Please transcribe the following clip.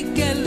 hay it.